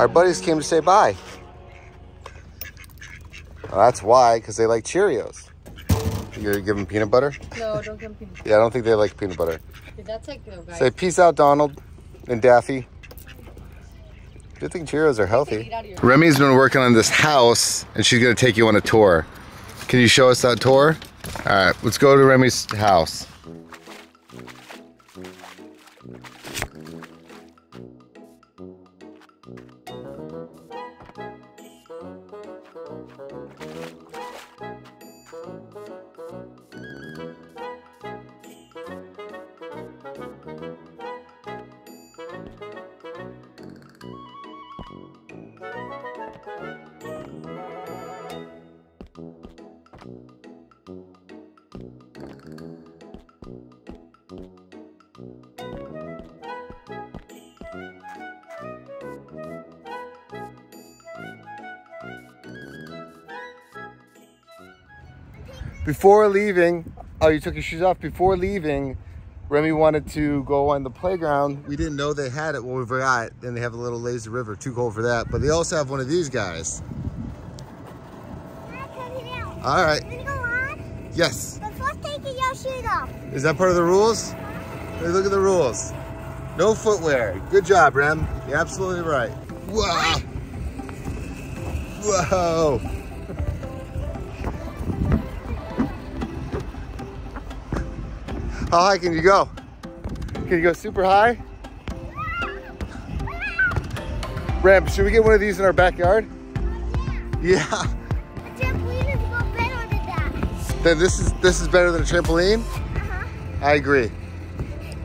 Our buddies came to say bye. Well, that's why, because they like Cheerios. You're gonna give them peanut butter? No, don't give him Yeah, I don't think they like peanut butter. Did that take the guys? Say peace out, Donald and Daffy. Good thing Cheerios are healthy. Eat out of your- Remi's been working on this house and she's gonna take you on a tour. Can you show us that tour? All right, let's go to Remi's house. Before leaving, oh, you took your shoes off. Before leaving, Remi wanted to go on the playground. We didn't know they had it when we forgot. Then they have a little lazy river, too cold for that. But they also have one of these guys. All right. Yes. But first taking your shoes off. Is that part of the rules? Uh-huh. Hey, look at the rules. No footwear. Good job, Rem. You're absolutely right. Whoa. Whoa. How high can you go? Can you go super high? Rem, should we get one of these in our backyard? Oh, yeah. Then this is this is better than a trampoline? Uh-huh. I agree.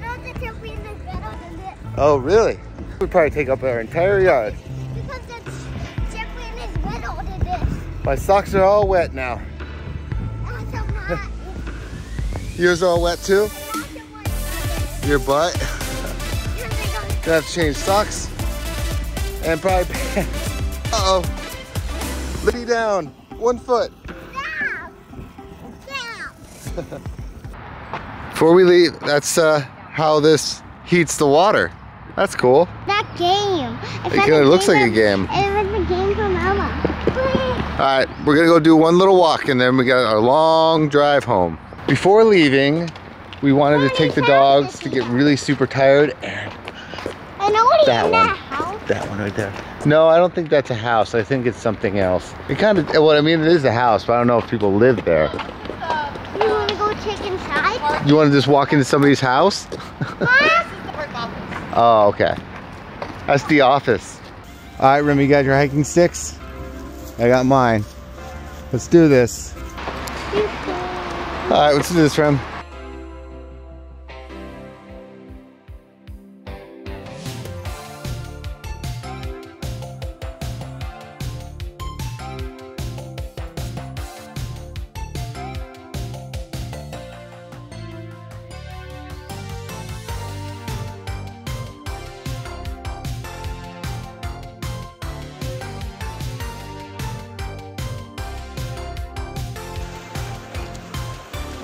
No, the trampoline is better than this. Oh, really? We'd probably take up our entire yard. Because the trampoline is better than this. My socks are all wet now. Oh, so hot. Yours are all wet too? Your butt? Gonna have to change socks and probably pants. Uh-oh. Let down. One foot. Before we leave, that's uh, how this heats the water. That's cool. That game. It's It like kinda looks like a game. It was a game from Emma. All right, we're gonna go do one little walk and then we got our long drive home. Before leaving, we wanted to take the dogs to get really super tired and I know what That one. that that one right there. No, I don't think that's a house. I think it's something else. It kind of, well, I mean, it is a house, but I don't know if people live there. You want to go check inside? You want to just walk into somebody's house? Huh? This is the work office. Oh, okay. That's the office. All right, Remi, you got your hiking sticks? I got mine. Let's do this. All right, let's do this, Rem.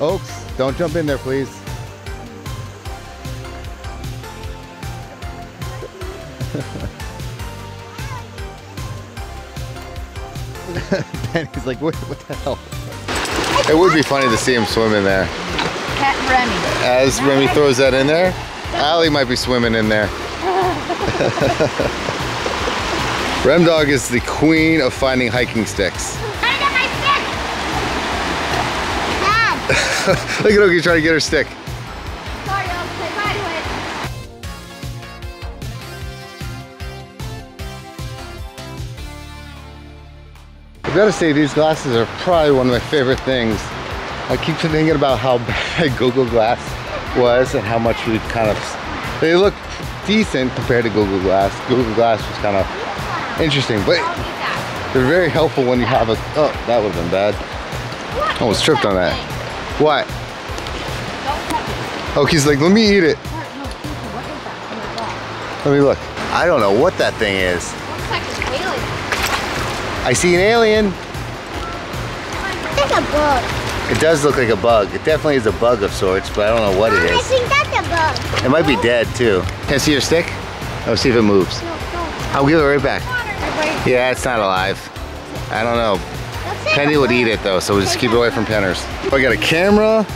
Oaks, don't jump in there, please. Penny's like, what, what the hell? It would be funny to see him swim in there. Cat Remi. As Remi throws that in there, Allie might be swimming in there. Rem Dog is the queen of finding hiking sticks. Look at Okie trying to get her stick. Sorry, say bye to say, these glasses are probably one of my favorite things. I keep thinking about how bad Google Glass was and how much we kind of, they look decent compared to Google Glass. Google Glass was kind of interesting, but they're very helpful when you have a, oh, that would have been bad. I Almost tripped on that. What? Oh, he's like, let me eat it. Let me look. I don't know what that thing is. Looks like an alien. I see an alien. That's a bug. It does look like a bug. It definitely is a bug of sorts, but I don't know what it oh, is. I think that's a bug. It might be dead too. Can I see your stick? I'll see if it moves. No, no. I'll give it right back. Yeah, it's not alive. I don't know. Penny would eat it though, so we'll just keep it away from Penners. Oh, I got a camera,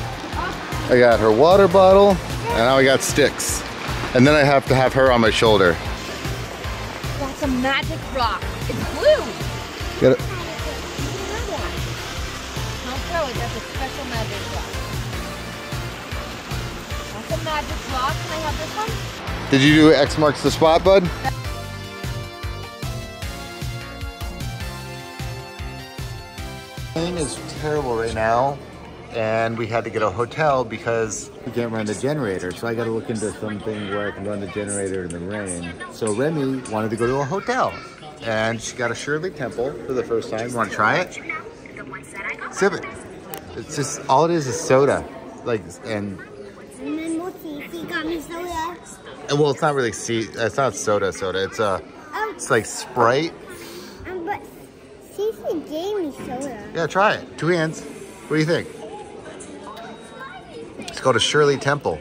I got her water bottle, and now I got sticks. And then I have to have her on my shoulder. That's a magic rock. It's blue. Get it? Don't throw it. That's a special magic rock. That's a magic rock. Can I have this one? Did you do X marks the spot, bud? Rain is terrible right now, and we had to get a hotel because we can't run the generator. So I got to look into something where I can run the generator in the rain. So Remi wanted to go to a hotel, and she got a Shirley Temple for the first time. You want to try it? Sip it. It's just all it is is soda, like and And then we'll see if he got me soda. well, it's not really sea. It's not soda. Soda. It's a. Oh, It's like Sprite. um, but Cece gave me soda. Yeah, try it. Two hands. What do you think? It's called a Shirley Temple.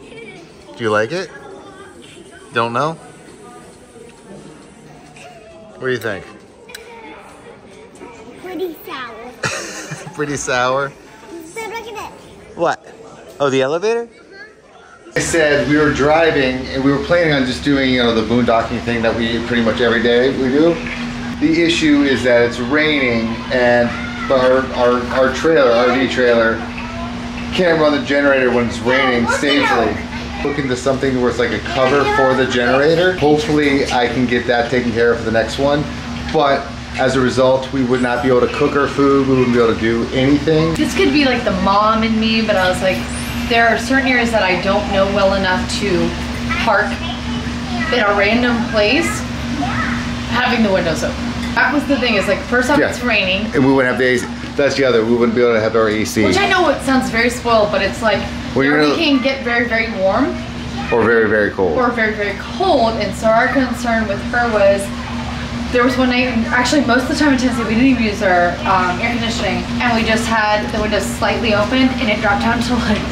Do you like it? Don't know? What do you think? Pretty sour. Pretty sour. so look at it. What? Oh, the elevator? I said we were driving and we were planning on just doing, you know, the boondocking thing that we pretty much every day we do. The issue is that it's raining and our, our, our trailer, RV trailer, can't run the generator when it's raining safely. Look into something where it's like a cover for the generator. Hopefully I can get that taken care of for the next one. But as a result, we would not be able to cook our food. We wouldn't be able to do anything. This could be like the mom in me, but I was like, there are certain areas that I don't know well enough to park in a random place, having the windows open. That was the thing. Is like first off, Yeah. it's raining, And we wouldn't have the AC. That's the other. We wouldn't be able to have our AC. which I know it sounds very spoiled, but it's like Well, you're gonna- can get very very warm Or very, very cold. or very very cold, and so our concern with her was. There was one night, actually most of the time in Tennessee, we didn't even use our um, air conditioning, and we just had the windows slightly open, and it dropped down to like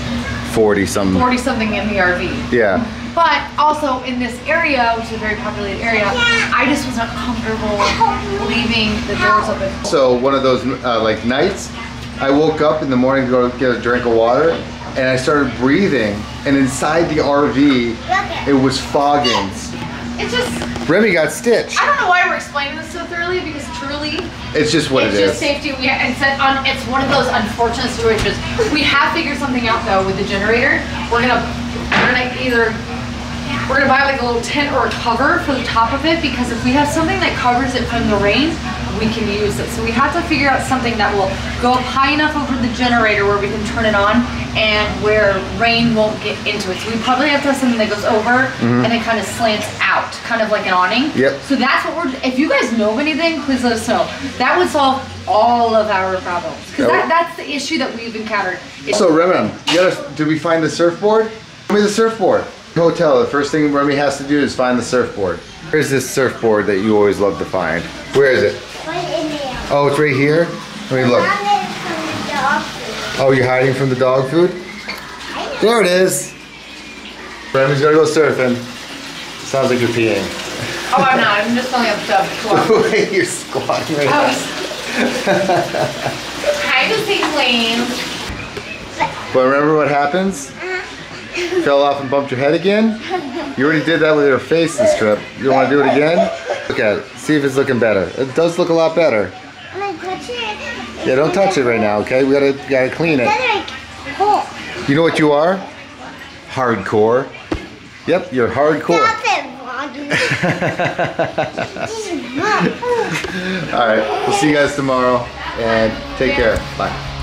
40 something, 40 something in the RV. Yeah. But also in this area, which is a very populated area, I just was not comfortable leaving the doors open. So one of those uh, like nights, I woke up in the morning to go get a drink of water, and I started breathing, and inside the RV, it was fogging. It's just, Remi got stitched. I don't know why we're explaining this so thoroughly because truly, It's just what it's it just is. safety. We it's, on, it's one of those unfortunate situations. We have figured something out though with the generator. We're gonna, we're gonna either, we're gonna buy like a little tent or a cover for the top of it because if we have something that covers it from the rain, we can use it. So we have to figure out something that will go up high enough over the generator where we can turn it on and where rain won't get into it. So we probably have to have something that goes over mm-hmm. and it kind of slants out, kind of like an awning. Yep. So that's what we're, if you guys know of anything, please let us know. That would solve all of our problems. Because That that, that's the issue that we've encountered. So you gotta, did we find the surfboard? Show me the surfboard. Hotel, the first thing Remi has to do is find the surfboard. Where's this surfboard that you always love to find? Where is it? Put it in there. Oh, it's right here? Let me look. Grab it from the dog food. Oh, you're hiding from the dog food? There it is. Remi's gonna go surfing. Sounds like you're peeing. oh, I'm not. I'm just filling up stuff. Wait, you're squatting right oh. I now. was trying to clean. But remember what happens? Fell off and bumped your head again? You already did that with your face this trip. You wanna do it again? Look at it. See if it's looking better. It does look a lot better. I'm gonna touch it. Yeah, don't touch it right now, okay? We gotta gotta clean it. You know what you are? Hardcore. Yep, you're hardcore. stop it, Vloggy. Just mom. All right, we'll see you guys tomorrow and take care. Bye.